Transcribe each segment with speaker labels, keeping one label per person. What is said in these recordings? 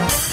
Speaker 1: Bye.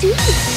Speaker 1: Sweet!